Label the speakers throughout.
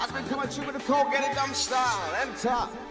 Speaker 1: I've been coming to you with a cold, get it done, style
Speaker 2: and
Speaker 3: top.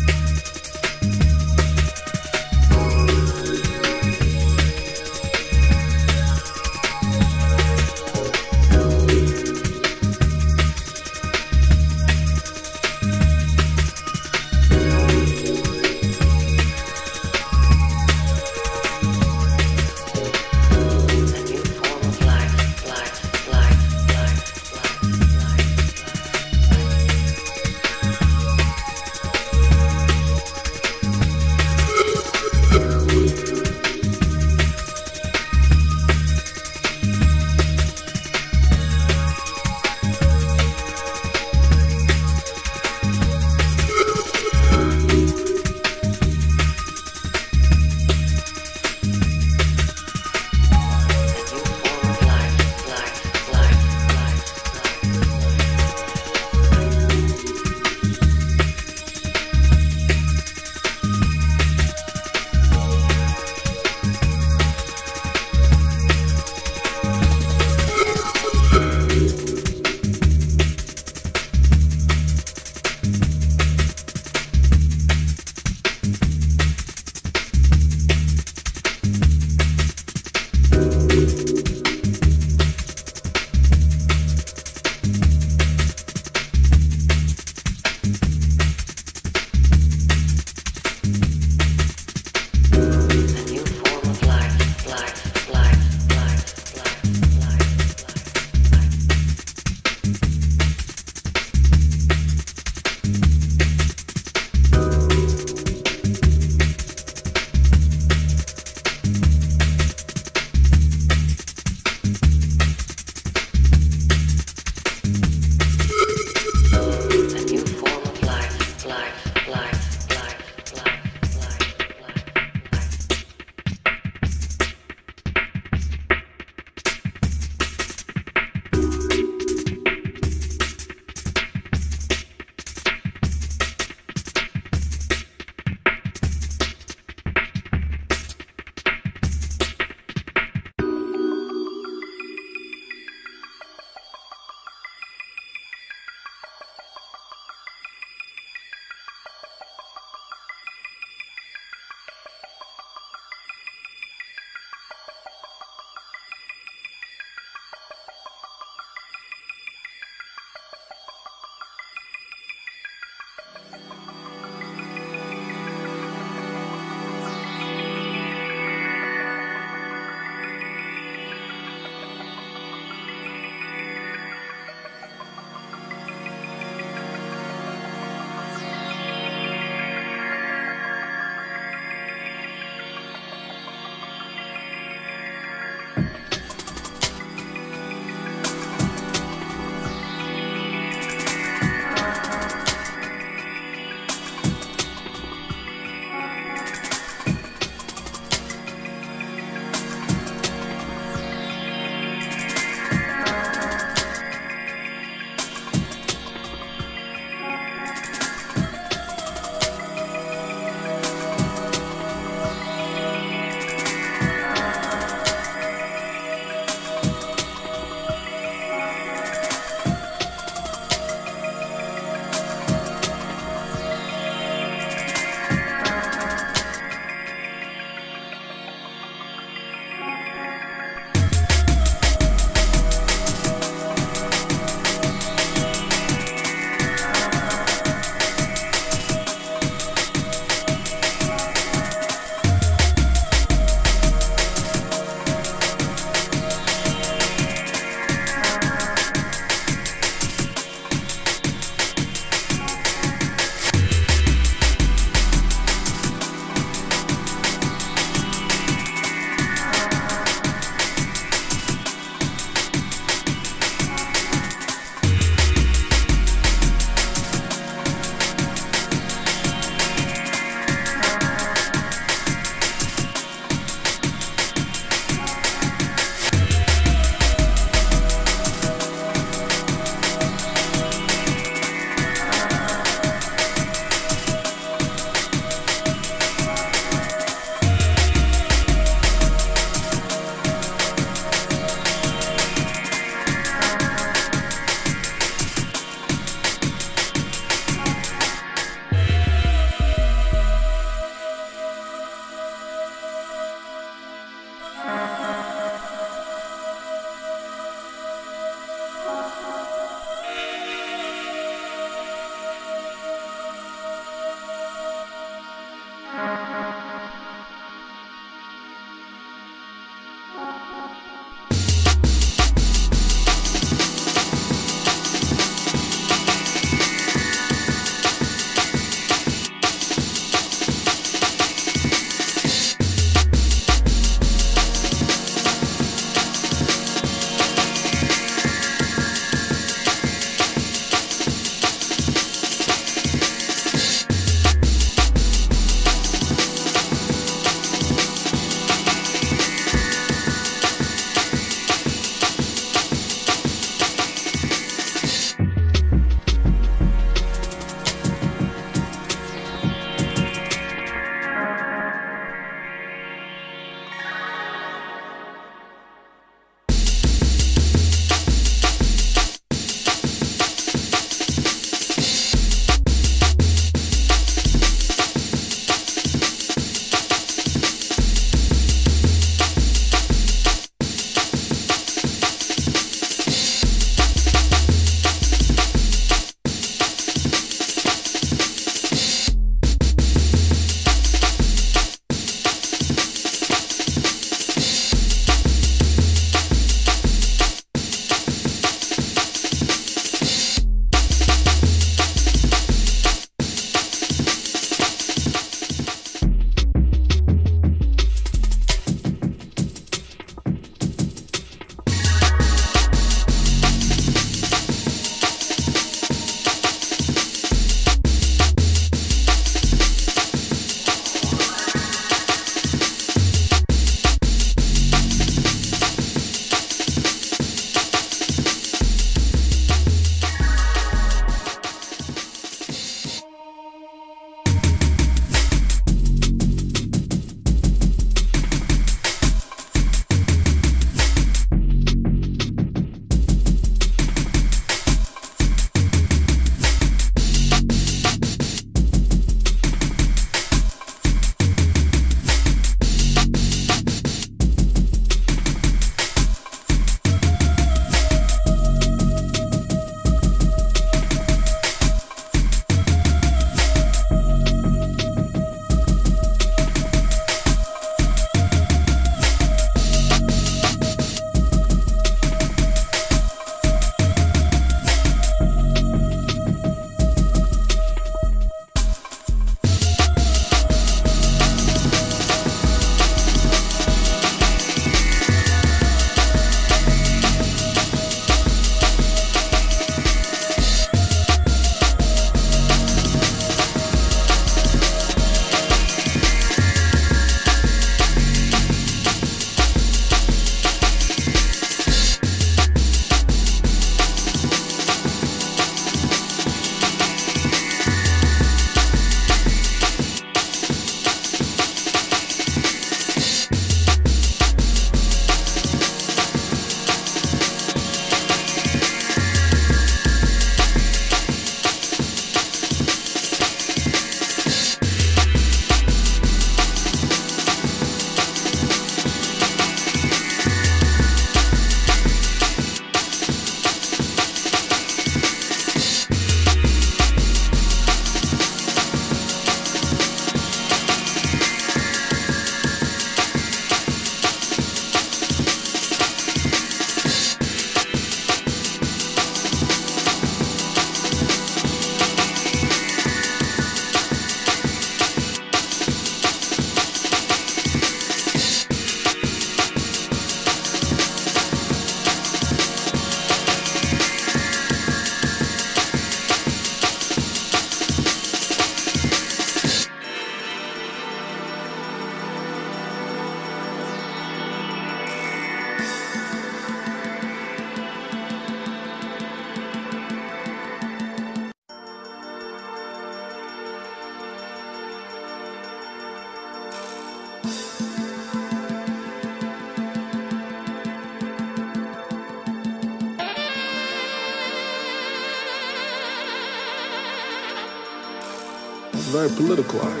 Speaker 3: Political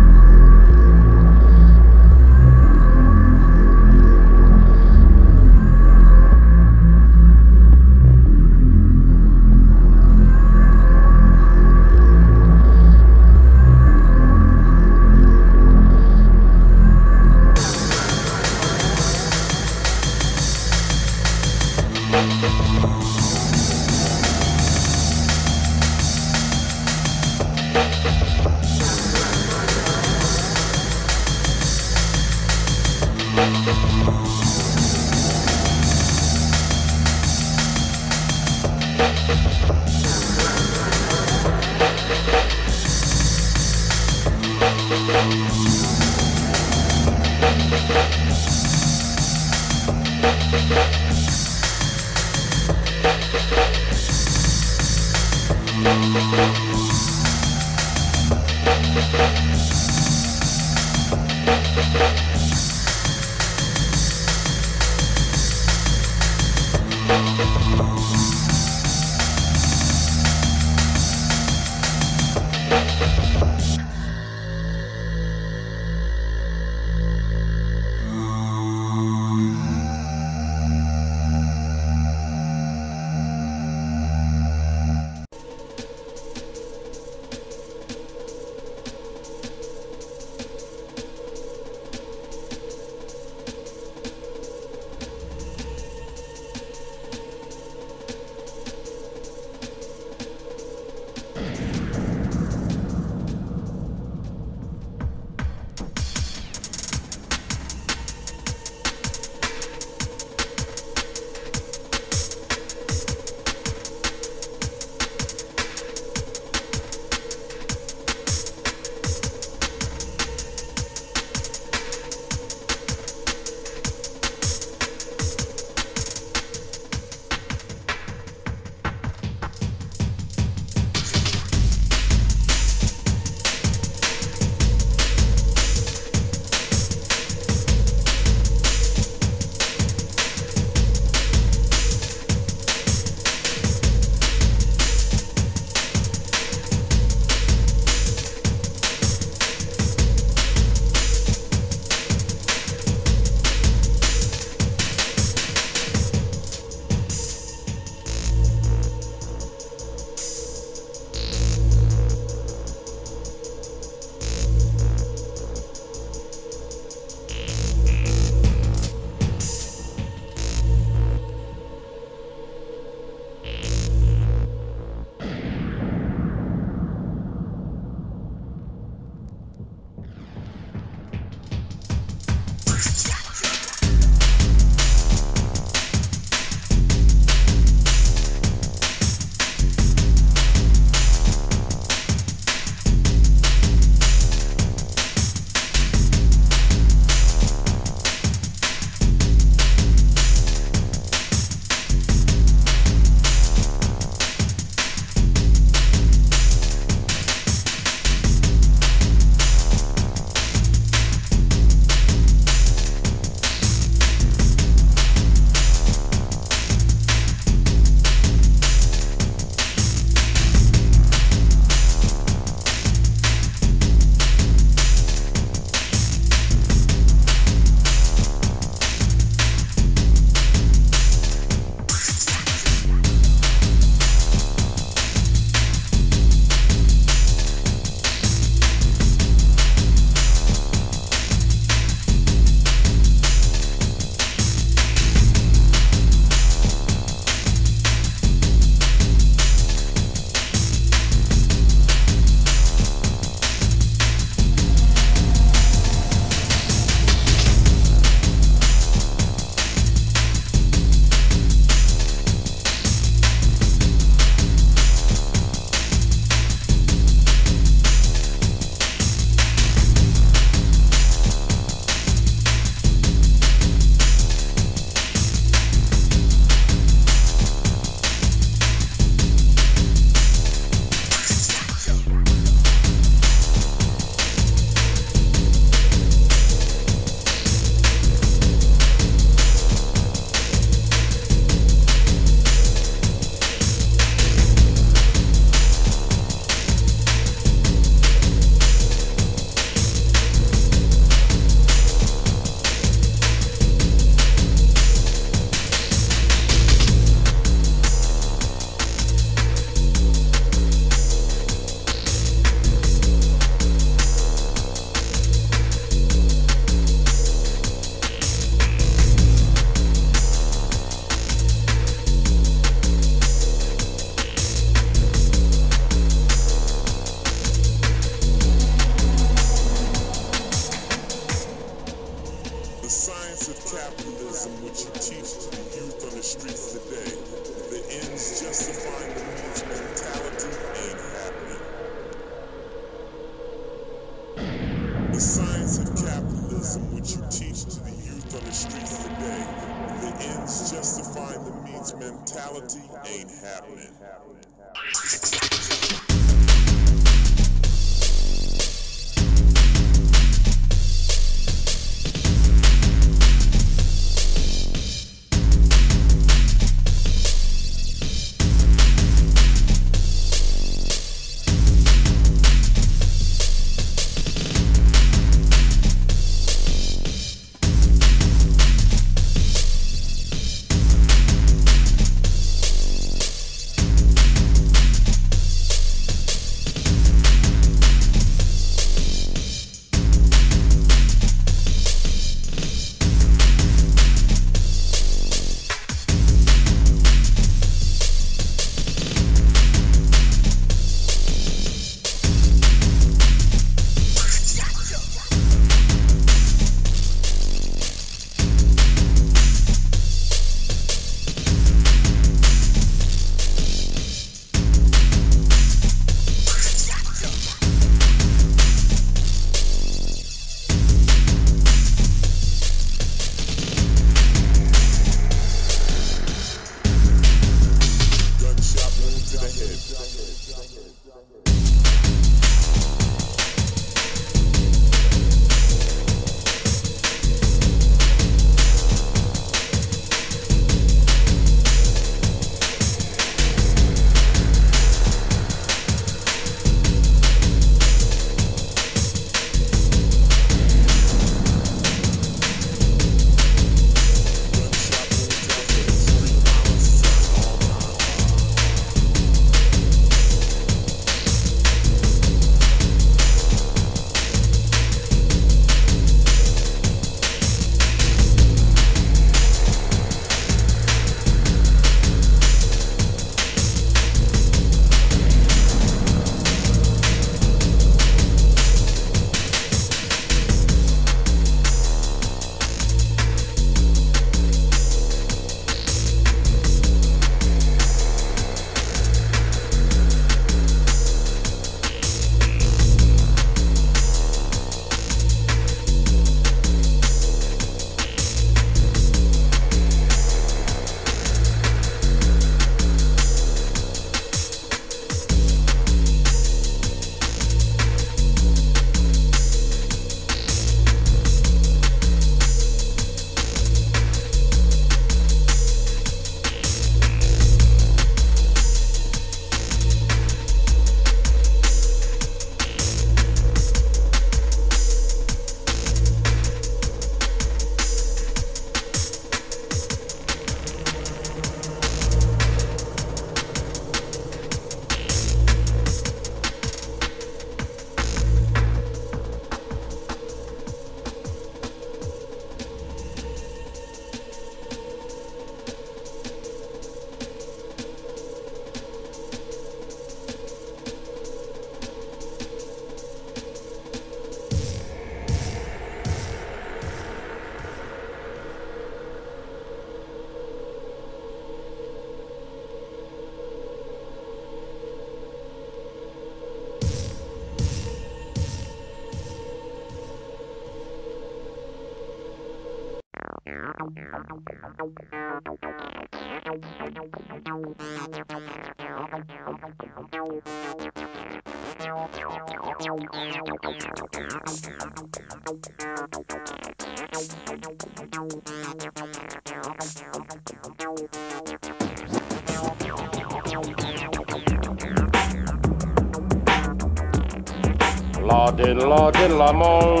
Speaker 4: Lordy, Lordy, Lamont. Look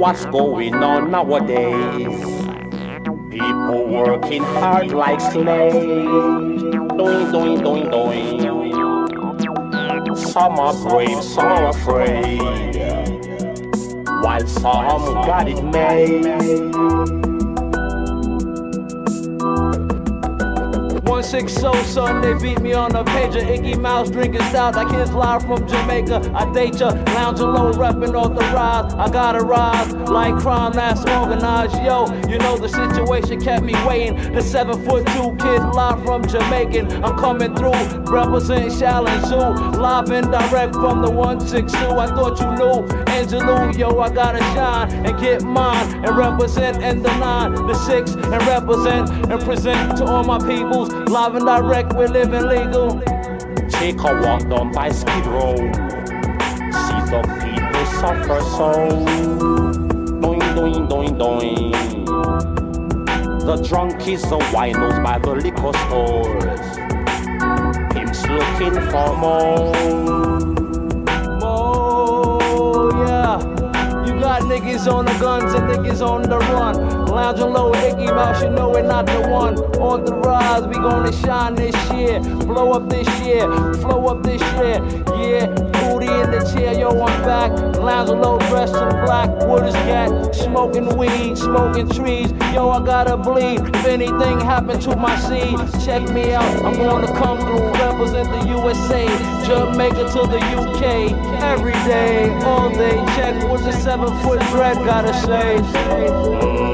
Speaker 4: what's going on nowadays. People working hard like slaves. Doing, doing, doing, doing. Some are brave, some are afraid. While some got it made.
Speaker 5: 160, son, they beat me on the pager. Icky Mouse drinking stout, that kid's live from Jamaica. I date ya, lounging low, repping off the. I gotta rise like crime that's organized. Yo, you know the situation kept me waiting. The seven foot two kid live from Jamaican. I'm coming through, representing Shaolin Zoo. Live and direct from the 162. I thought you knew. Angelou, yo, I gotta shine and get mine and represent in the nine, the six, and represent and present to all my peoples. Live and direct, we're living legal.
Speaker 4: Take a walk down by Skid Row. See the people suffer so. Doing, doing, doing, doing. The drunkies, the winos by the liquor stores. Pimps looking for more.
Speaker 5: Oh, yeah. You got niggas on the guns and niggas on the run. Lounging low, Mickey Mouse, you know we're not the one. On the rise, we gonna shine this year. Blow up this year, flow up this year. Yeah, booty in the chair, yo, I'm back. Lounging low, dressed in black. Wood is gat, smoking weed, smoking trees. Yo, I gotta bleed. If anything happened to my seed, check me out. I'm gonna come through, represent the USA. Jamaica to the UK. Every day, all day. Check what the seven foot dread gotta say.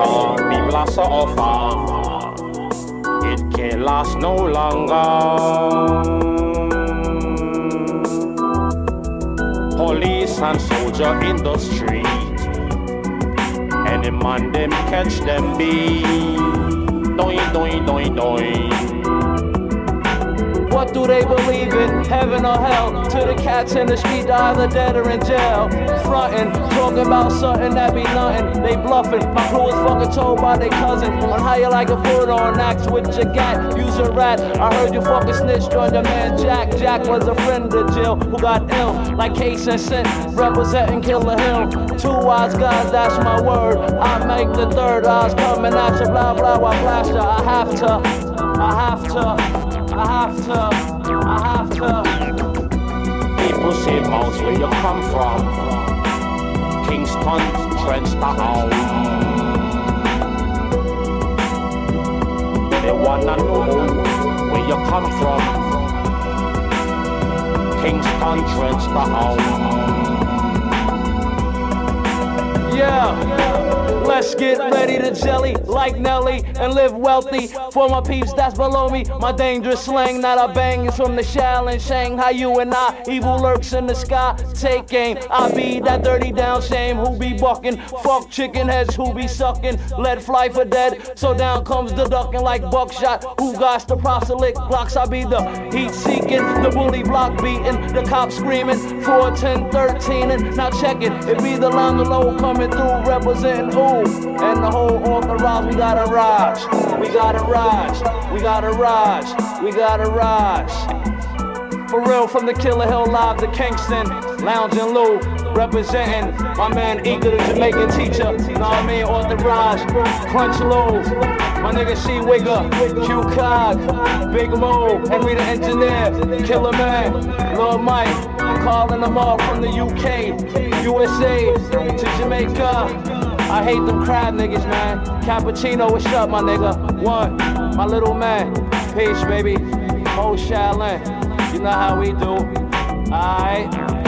Speaker 4: Jamaica, people are suffer. It can't last no longer. Police and soldier in the street. Any man them catch them be. Doing, doing, doing, doing.
Speaker 5: What do they believe in? Heaven or hell? To the cats in the street, either dead or in jail. Frontin', talking about something that be nothing. They bluffing. My crew was fucking told by their cousin on how you like a put on axe with your gat. Use a rat. I heard you fucking snitched on your man Jack. Jack was a friend of Jill who got ill. Like Case and Sin, representing Killer Hill. Two wise guys, that's my word. I make the third eyes coming at you, blah blah, I blast ya. I have to. I have to. I have to, I have to.
Speaker 4: Mouse where you come from. Kingston. They wanna know where you come from. Kingston, Trench Town.
Speaker 5: Yeah. Let's get ready to jelly like Nelly and live wealthy. For my peeps that's below me, my dangerous slang that I bang is from the shell Shaolin Shanghai. You and I, evil lurks in the sky. Take aim. I be that dirty down shame who be bucking. Fuck chicken heads who be sucking. Let fly for dead. So down comes the ducking like buckshot. Who got the proselyte blocks? I be the heat seeking, the bully block beating, the cops screaming. 4, 10, 13, and now check it. It be the line low coming through representing And the whole authorized, we gotta rise. We gotta rise. We gotta rise. We gotta rise. For real, from the Killer Hill Live to Kingston, lounging low, representing my man Eagle, the Jamaican teacher. Know what I mean? Authorized, Crunch Low, my nigga C Wigger, Q Cog, Big Mo, Henry the Engineer, Killer Man, Lil Mike, calling them all from the UK, USA to Jamaica. I hate them crab niggas, man. Cappuccino, what's up, my nigga? One, my little man. Peace, baby. Oh, Shaolin. You know how we do. Alright.